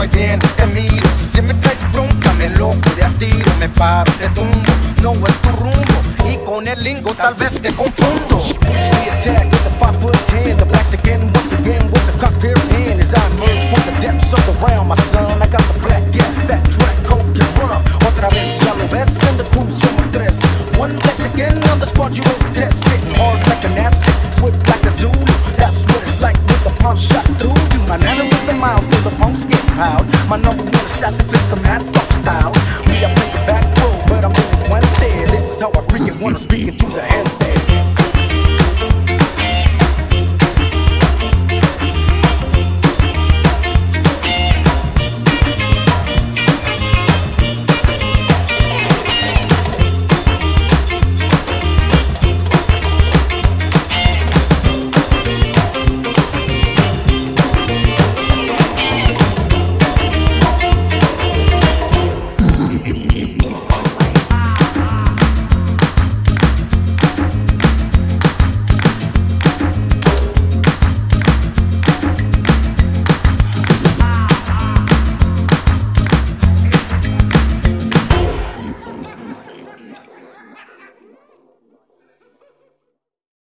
agua llenas te miro Si se me traes bronca me loco de a tiro. Me paro, te tumbo, no es tu rumbo. Y con el lingo tal vez te confundo. Stay attacked with the 5 foot 10 The blacks again, once again with the cocktail in As I emerge from the depths of the realm My son, I got the black, yeah, that track Hope you run, otra vez ya lo ves En the crew somos tres One black again on the squad you won't test Sitting hard like a Aztec, swift like a Zulu proud. My number one assassin flips the mad fuck style. motherfucker.